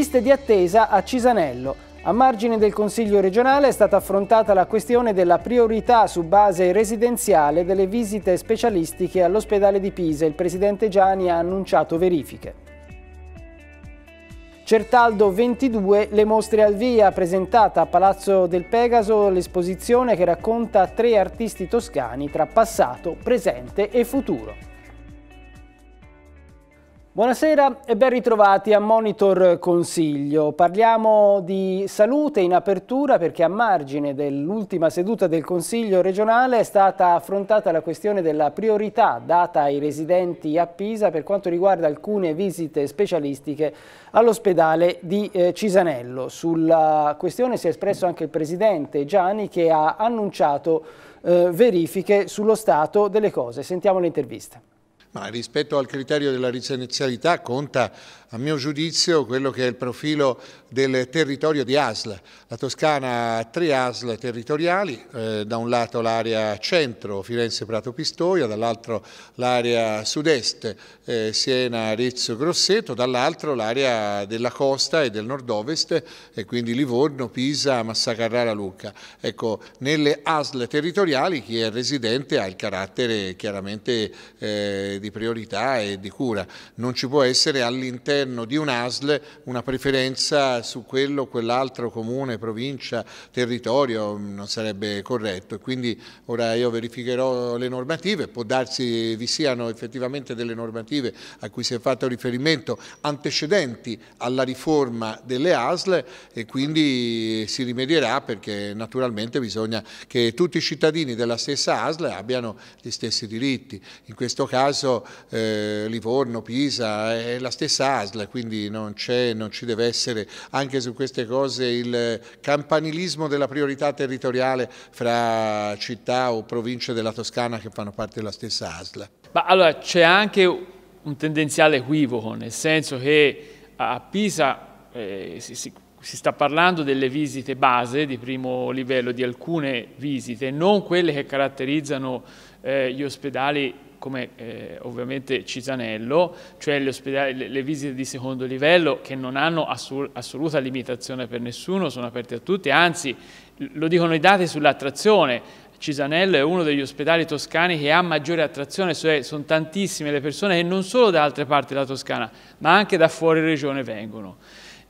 Liste di attesa a Cisanello. A margine del Consiglio regionale è stata affrontata la questione della priorità su base residenziale delle visite specialistiche all'ospedale di Pisa. Il Presidente Gianni ha annunciato verifiche. Certaldo 22, le mostre al via, presentata a Palazzo del Pegaso l'esposizione che racconta tre artisti toscani tra passato, presente e futuro. Buonasera e ben ritrovati a Monitor Consiglio. Parliamo di salute in apertura perché a margine dell'ultima seduta del Consiglio regionale è stata affrontata la questione della priorità data ai residenti a Pisa per quanto riguarda alcune visite specialistiche all'ospedale di eh, Cisanello. Sulla questione si è espresso anche il Presidente Gianni che ha annunciato eh, verifiche sullo stato delle cose. Sentiamo l'intervista. Ma rispetto al criterio della residenzialità conta a mio giudizio quello che è il profilo del territorio di ASL. La Toscana ha tre ASL territoriali, eh, da un lato l'area centro, Firenze-Prato Pistoia, dall'altro l'area sud-est, eh, Siena, Arezzo, Grosseto, dall'altro l'area della costa e del nord-ovest, e quindi Livorno, Pisa, Massa Carrara, Lucca. Ecco, nelle ASL territoriali chi è residente ha il carattere chiaramente eh, di priorità e di cura. Non ci può essere all'interno di un ASL una preferenza su quello o quell'altro comune, provincia, territorio, non sarebbe corretto. E quindi ora io verificherò le normative, può darsi vi siano effettivamente delle normative a cui si è fatto riferimento antecedenti alla riforma delle ASL e quindi si rimedierà perché naturalmente bisogna che tutti i cittadini della stessa ASL abbiano gli stessi diritti. In questo caso eh, Livorno, Pisa è la stessa ASL quindi non, non ci deve essere anche su queste cose il campanilismo della priorità territoriale fra città o province della Toscana che fanno parte della stessa ASL. Ma allora c'è anche un tendenziale equivoco, nel senso che a Pisa eh, si, si, si sta parlando delle visite base di primo livello, di alcune visite, non quelle che caratterizzano eh, gli ospedali come eh, ovviamente Cisanello, cioè le, le, visite di secondo livello che non hanno assur assoluta limitazione per nessuno, sono aperte a tutti, anzi lo dicono i dati sull'attrazione, Cisanello è uno degli ospedali toscani che ha maggiore attrazione, cioè sono tantissime le persone che non solo da altre parti della Toscana, ma anche da fuori regione vengono.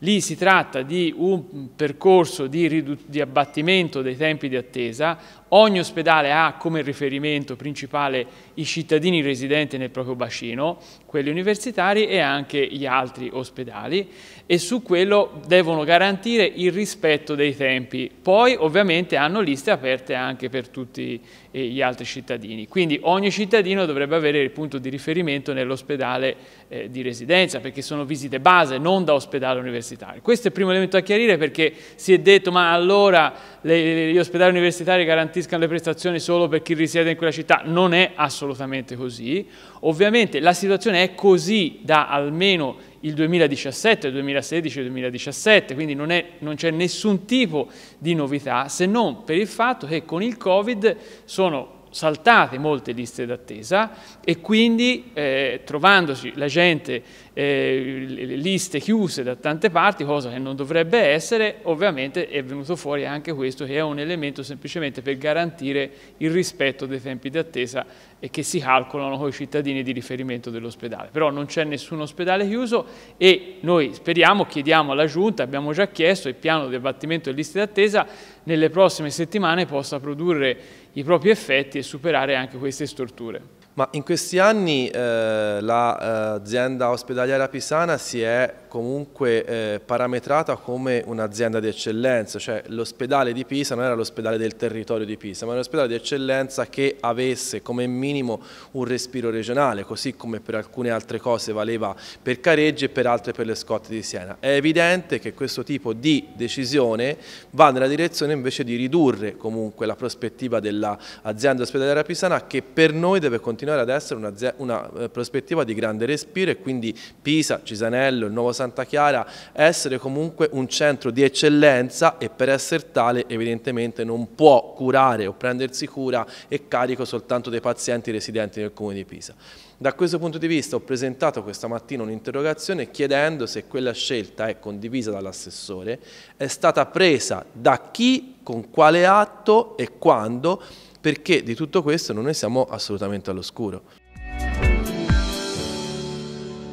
Lì si tratta di un percorso di, di, abbattimento dei tempi di attesa, ogni ospedale ha come riferimento principale i cittadini residenti nel proprio bacino, quelli universitari e anche gli altri ospedali e su quello devono garantire il rispetto dei tempi. Poi ovviamente hanno liste aperte anche per tutti eh, gli altri cittadini. Quindi ogni cittadino dovrebbe avere il punto di riferimento nell'ospedale eh, di residenza perché sono visite base, non da ospedale universitario. Questo è il primo elemento da chiarire perché si è detto ma allora le, gli ospedali universitari garantiscano le prestazioni solo per chi risiede in quella città. Non è assolutamente così. Ovviamente la situazione è così da almeno il 2017, il 2016 il 2017, quindi non c'è nessun tipo di novità se non per il fatto che con il Covid sono saltate molte liste d'attesa e quindi eh, trovandosi la gente eh, liste chiuse da tante parti, cosa che non dovrebbe essere, ovviamente è venuto fuori anche questo che è un elemento semplicemente per garantire il rispetto dei tempi di attesa che si calcolano con i cittadini di riferimento dell'ospedale. Però non c'è nessun ospedale chiuso e noi speriamo, chiediamo alla Giunta, abbiamo già chiesto il piano di abbattimento delle liste d'attesa nelle prossime settimane possa produrre i propri effetti e superare anche queste storture. Ma in questi anni eh, l'azienda eh, ospedaliera pisana si è comunque eh, parametrata come un'azienda di eccellenza, cioè l'ospedale di Pisa non era l'ospedale del territorio di Pisa, ma un ospedale di eccellenza che avesse come minimo un respiro regionale, così come per alcune altre cose valeva per Careggi e per altre per le scotte di Siena. È evidente che questo tipo di decisione va nella direzione invece di ridurre comunque la prospettiva dell'azienda ospedaliera pisana che per noi deve continuare continuare ad essere una, una eh, prospettiva di grande respiro e quindi Pisa, Cisanello, il nuovo Santa Chiara essere comunque un centro di eccellenza e per essere tale evidentemente non può curare o prendersi cura e carico soltanto dei pazienti residenti nel comune di Pisa. Da questo punto di vista ho presentato questa mattina un'interrogazione chiedendo se quella scelta è condivisa dall'assessore, è stata presa da chi, con quale atto e quando, perché di tutto questo non ne siamo assolutamente all'oscuro.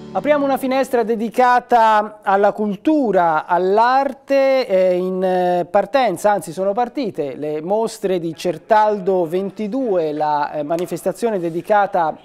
Apriamo una finestra dedicata alla cultura, all'arte, eh, in eh, partenza, anzi sono partite le mostre di Certaldo 22, la eh, manifestazione dedicata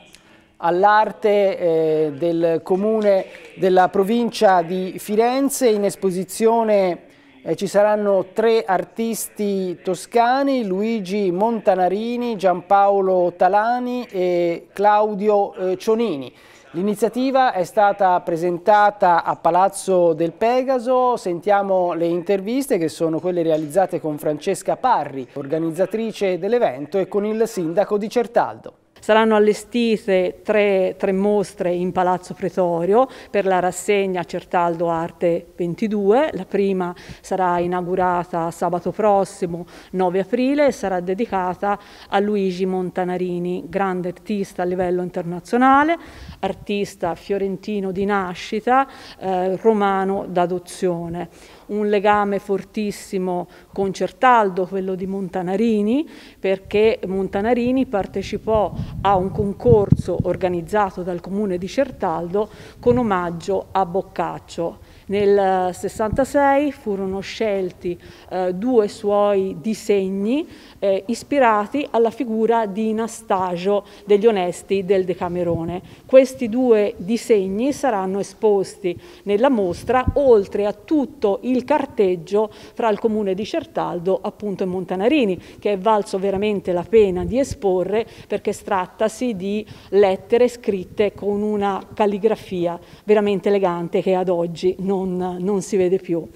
all'arte eh, del comune della provincia di Firenze. In esposizione eh, ci saranno tre artisti toscani, Luigi Montanarini, Giampaolo Talani e Claudio eh, Cionini. L'iniziativa è stata presentata a Palazzo del Pegaso, sentiamo le interviste che sono quelle realizzate con Francesca Parri, organizzatrice dell'evento e con il sindaco di Certaldo. Saranno allestite tre, tre, mostre in Palazzo Pretorio per la rassegna Certaldo Arte 22. La prima sarà inaugurata sabato prossimo, 9 aprile, e sarà dedicata a Luigi Montanarini, grande artista a livello internazionale, artista fiorentino di nascita, eh, romano d'adozione un legame fortissimo con Certaldo, quello di Montanarini, perché Montanarini partecipò a un concorso organizzato dal comune di Certaldo con omaggio a Boccaccio. Nel 66 furono scelti eh, due suoi disegni eh, ispirati alla figura di Anastasio degli Onesti del Decamerone. Questi due disegni saranno esposti nella mostra oltre a tutto il carteggio fra il comune di Certaldo appunto e Montanarini che è valso veramente la pena di esporre perché trattasi di lettere scritte con una calligrafia veramente elegante che ad oggi non non, non si vede più.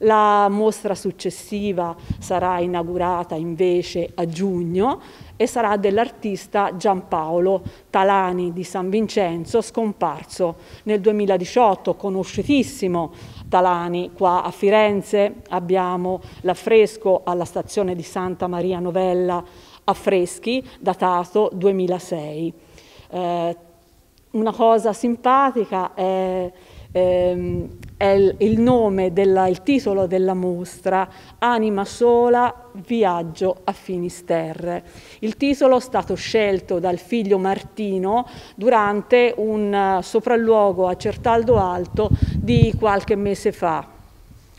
La mostra successiva sarà inaugurata invece a giugno e sarà dell'artista Giampaolo Talani di San Vincenzo, scomparso nel 2018, conosciutissimo Talani qua a Firenze. Abbiamo l'affresco alla stazione di Santa Maria Novella affreschi, datato 2006. Eh, una cosa simpatica è ehm, è il, nome, della, il titolo della mostra, Anima sola, viaggio a Finisterre. Il titolo è stato scelto dal figlio Martino durante un sopralluogo a Certaldo Alto di qualche mese fa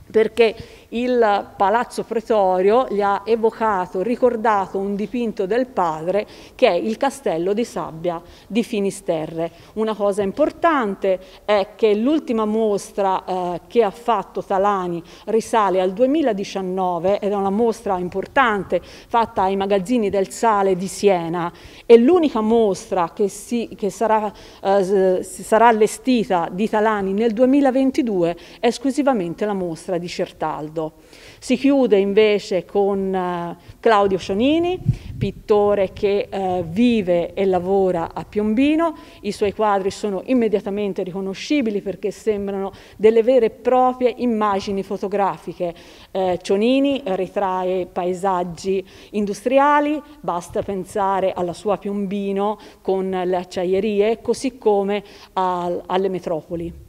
perché il Palazzo Pretorio gli ha evocato, ricordato un dipinto del padre che è il Castello di Sabbia di Finisterre. Una cosa importante è che l'ultima mostra eh, che ha fatto Talani risale al 2019 ed è una mostra importante fatta ai magazzini del Sale di Siena e l'unica mostra che, si, che sarà, eh, sarà allestita di Talani nel 2022 è esclusivamente la mostra di Certaldo caldo. Si chiude invece con uh, Claudio Cionini, pittore che uh, vive e lavora a Piombino. I suoi quadri sono immediatamente riconoscibili perché sembrano delle vere e proprie immagini fotografiche. Uh, Cionini ritrae paesaggi industriali, basta pensare alla sua Piombino con le acciaierie, così come al, alle metropoli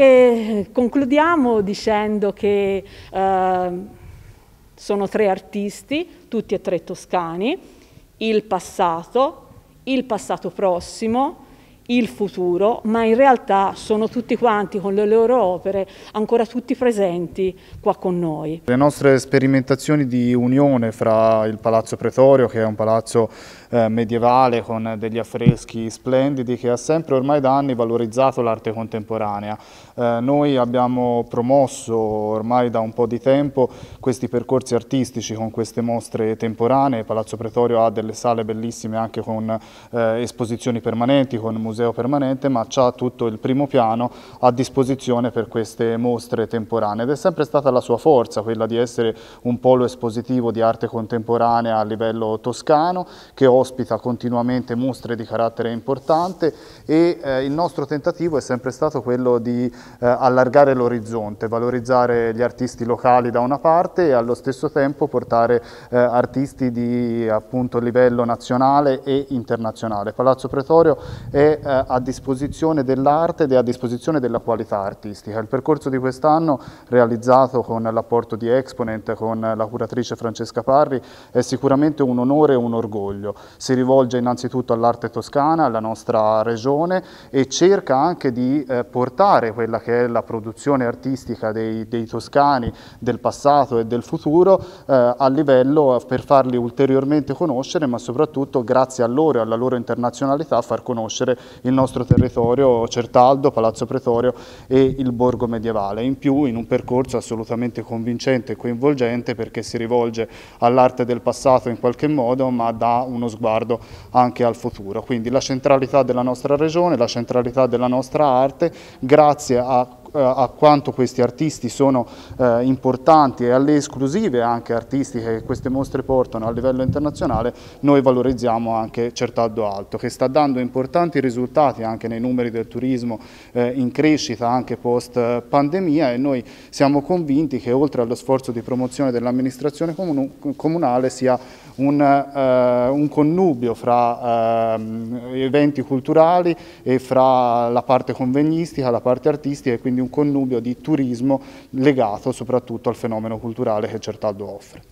che concludiamo dicendo che eh, sono tre artisti, tutti e tre toscani, il passato, il passato prossimo, il futuro, ma in realtà sono tutti quanti con le loro opere ancora tutti presenti qua con noi. Le nostre sperimentazioni di unione fra il Palazzo Pretorio, che è un palazzo eh, medievale con degli affreschi splendidi, che ha sempre ormai da anni valorizzato l'arte contemporanea. Eh, noi abbiamo promosso ormai da un po' di tempo questi percorsi artistici con queste mostre temporanee, Palazzo Pretorio ha delle sale bellissime anche con eh, esposizioni permanenti, con museo permanente, ma ha tutto il primo piano a disposizione per queste mostre temporanee ed è sempre stata la sua forza, quella di essere un polo espositivo di arte contemporanea a livello toscano, che ospita continuamente mostre di carattere importante e eh, il nostro tentativo è sempre stato quello di eh, allargare l'orizzonte, valorizzare gli artisti locali da una parte e allo stesso tempo portare eh, artisti di appunto, livello nazionale e internazionale. Palazzo Pretorio è eh, a disposizione dell'arte ed è a disposizione della qualità artistica. Il percorso di quest'anno realizzato con l'apporto di Exponent, con la curatrice Francesca Parri, è sicuramente un onore e un orgoglio. Si rivolge innanzitutto all'arte toscana, alla nostra regione e cerca anche di eh, portare quella che è la produzione artistica dei, dei toscani del passato e del futuro eh, a livello per farli ulteriormente conoscere, ma soprattutto grazie a loro e alla loro internazionalità far conoscere il nostro territorio, Certaldo, Palazzo Pretorio e il borgo medievale. In più in un percorso assolutamente convincente e coinvolgente perché si rivolge all'arte del passato in qualche modo, ma dà uno sguardo anche al futuro. Quindi la centralità della nostra regione, la centralità della nostra arte, grazie a a quanto questi artisti sono eh, importanti e alle esclusive anche artistiche che queste mostre portano a livello internazionale, noi valorizziamo anche Certaldo Alto, che sta dando importanti risultati anche nei numeri del turismo eh, in crescita anche post eh, pandemia e noi siamo convinti che oltre allo sforzo di promozione dell'amministrazione comunale sia un, eh, un connubio fra eh, eventi culturali e fra la parte convegnistica, la parte artistica e quindi un connubio di turismo legato soprattutto al fenomeno culturale che Certaldo offre.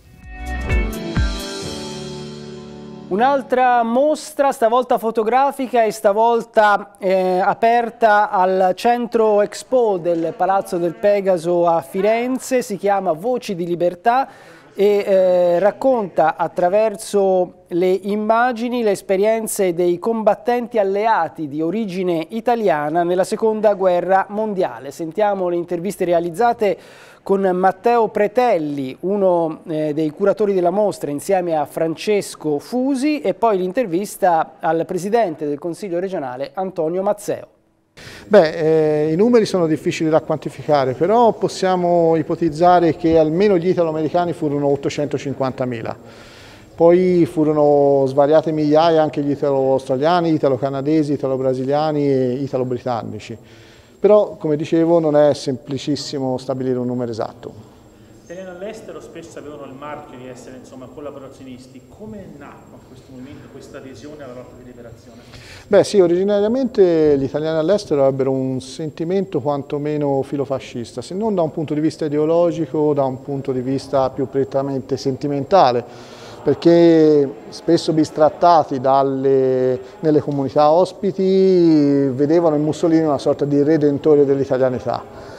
Un'altra mostra, stavolta fotografica e stavolta eh, aperta al centro Expo del Palazzo del Pegaso a Firenze, si chiama Voci di Libertà e eh, racconta attraverso le immagini le esperienze dei combattenti alleati di origine italiana nella seconda guerra mondiale. Sentiamo le interviste realizzate con Matteo Pretelli, uno eh, dei curatori della mostra, insieme a Francesco Fusi e poi l'intervista al presidente del Consiglio regionale Antonio Mazzeo. Beh, eh, i numeri sono difficili da quantificare, però possiamo ipotizzare che almeno gli italo-americani furono 850.000. Poi furono svariate migliaia anche gli italo-australiani, italo-canadesi, italo-brasiliani e italo-britannici. Però, come dicevo, non è semplicissimo stabilire un numero esatto italiani all'estero spesso avevano il marchio di essere insomma, collaborazionisti. Come è nato questo movimento, questa adesione alla lotta di liberazione? Beh sì, originariamente gli italiani all'estero ebbero un sentimento quantomeno filofascista, se non da un punto di vista ideologico, da un punto di vista più prettamente sentimentale perché spesso bistrattati dalle, nelle comunità ospiti vedevano in Mussolini una sorta di redentore dell'italianità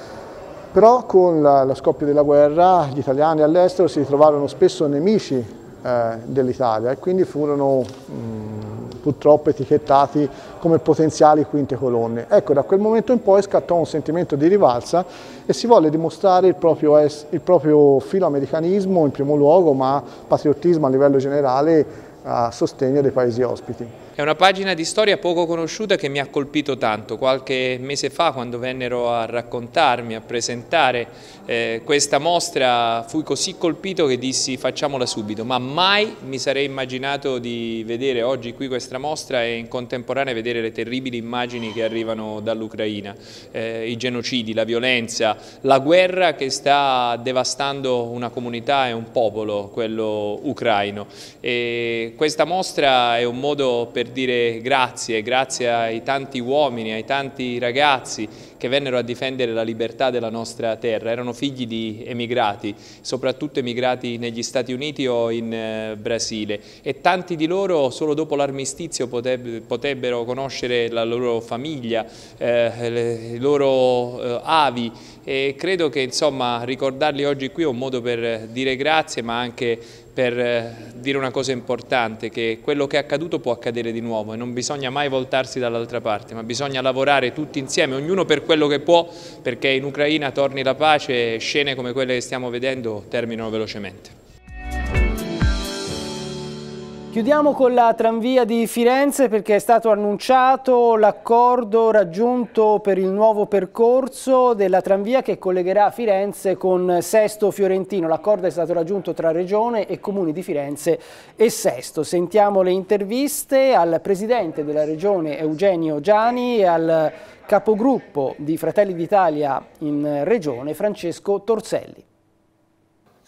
però con la, lo scoppio della guerra gli italiani all'estero si ritrovarono spesso nemici eh, dell'Italia e quindi furono mh, purtroppo etichettati come potenziali quinte colonne. Ecco, da quel momento in poi scattò un sentimento di rivalsa e si volle dimostrare il proprio, il proprio filoamericanismo in primo luogo, ma patriottismo a livello generale a sostegno dei paesi ospiti. È una pagina di storia poco conosciuta che mi ha colpito tanto. Qualche mese fa quando vennero a raccontarmi, a presentare eh, questa mostra fui così colpito che dissi facciamola subito, ma mai mi sarei immaginato di vedere oggi qui questa mostra e in contemporanea vedere le terribili immagini che arrivano dall'Ucraina, eh, i genocidi, la violenza, la guerra che sta devastando una comunità e un popolo, quello ucraino. E questa mostra è un modo per dire grazie, grazie ai tanti uomini, ai tanti ragazzi che vennero a difendere la libertà della nostra terra, erano figli di emigrati, soprattutto emigrati negli Stati Uniti o in eh, Brasile. E tanti di loro solo dopo l'armistizio potebbero conoscere la loro famiglia, eh, i loro eh, avi. E credo che insomma ricordarli oggi qui è un modo per dire grazie ma anche per eh, dire una cosa importante, che quello che è accaduto può accadere di nuovo e non bisogna mai voltarsi dall'altra parte, ma bisogna lavorare tutti insieme, ognuno per quello che può, perché in Ucraina torni la pace e scene come quelle che stiamo vedendo terminano velocemente. Chiudiamo con la tranvia di Firenze perché è stato annunciato l'accordo raggiunto per il nuovo percorso della tranvia che collegherà Firenze con Sesto Fiorentino. L'accordo è stato raggiunto tra Regione e Comuni di Firenze e Sesto. Sentiamo le interviste al Presidente della Regione Eugenio Giani e al capogruppo di Fratelli d'Italia in Regione Francesco Torselli.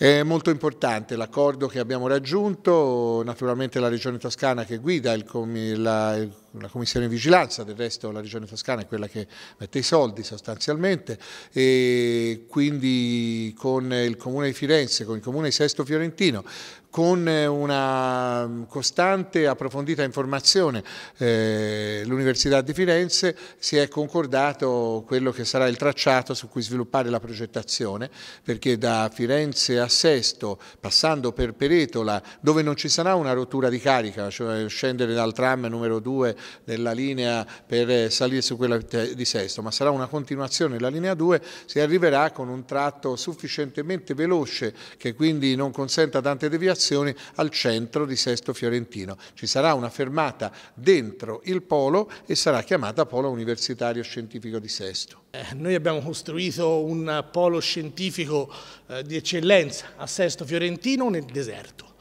È molto importante l'accordo che abbiamo raggiunto, naturalmente la Regione Toscana che guida il, la, la Commissione di Vigilanza, del resto la Regione Toscana è quella che mette i soldi sostanzialmente e quindi con il Comune di Firenze, con il Comune di Sesto Fiorentino con una costante approfondita informazione eh, l'Università di Firenze si è concordato quello che sarà il tracciato su cui sviluppare la progettazione perché da Firenze a Sesto passando per Peretola dove non ci sarà una rottura di carica cioè scendere dal tram numero 2 della linea per salire su quella di Sesto ma sarà una continuazione della linea 2 si arriverà con un tratto sufficientemente veloce che quindi non consenta tante deviazioni al centro di Sesto Fiorentino. Ci sarà una fermata dentro il polo e sarà chiamata Polo Universitario Scientifico di Sesto. Eh, noi abbiamo costruito un polo scientifico eh, di eccellenza a Sesto Fiorentino nel deserto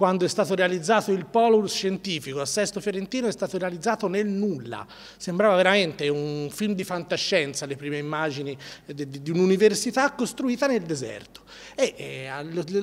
quando è stato realizzato il polo scientifico a Sesto Fiorentino è stato realizzato nel nulla. Sembrava veramente un film di fantascienza, le prime immagini di, un'università costruita nel deserto. E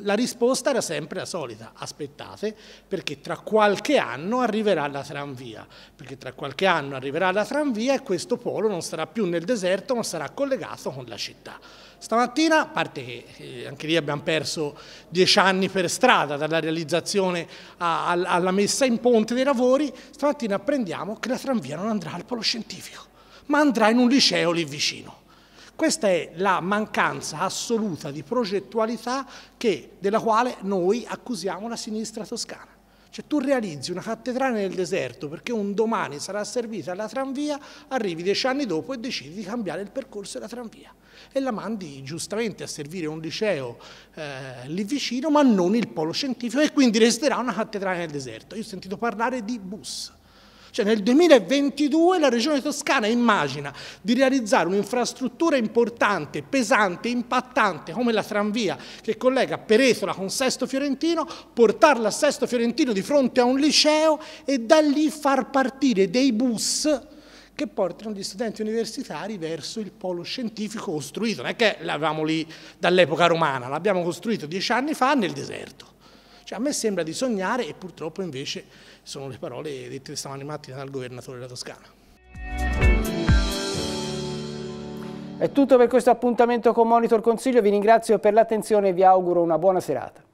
la risposta era sempre la solita, aspettate, perché tra qualche anno arriverà la tranvia, perché tra qualche anno arriverà la tranvia e questo polo non sarà più nel deserto ma sarà collegato con la città. Stamattina, a parte che eh, anche lì abbiamo perso dieci anni per strada dalla realizzazione alla messa in ponte dei lavori, stamattina apprendiamo che la tranvia non andrà al polo scientifico, ma andrà in un liceo lì vicino. Questa è la mancanza assoluta di progettualità che, della quale noi accusiamo la sinistra toscana. Cioè tu realizzi una cattedrale nel deserto perché un domani sarà servita la tranvia, arrivi dieci anni dopo e decidi di cambiare il percorso della tranvia e la mandi giustamente a servire un liceo eh, lì vicino ma non il polo scientifico e quindi resterà una cattedrale nel deserto. Io ho sentito parlare di bus. Cioè nel 2022 la regione toscana immagina di realizzare un'infrastruttura importante, pesante, impattante come la tranvia che collega Peretola con Sesto Fiorentino, portarla a Sesto Fiorentino di fronte a un liceo e da lì far partire dei bus che portano gli studenti universitari verso il polo scientifico costruito. Non è che l'avevamo lì dall'epoca romana, l'abbiamo costruito dieci anni fa nel deserto. Cioè, a me sembra di sognare e purtroppo invece sono le parole dette stamani mattina dal governatore della Toscana. È tutto per questo appuntamento con Monitor Consiglio, vi ringrazio per l'attenzione e vi auguro una buona serata.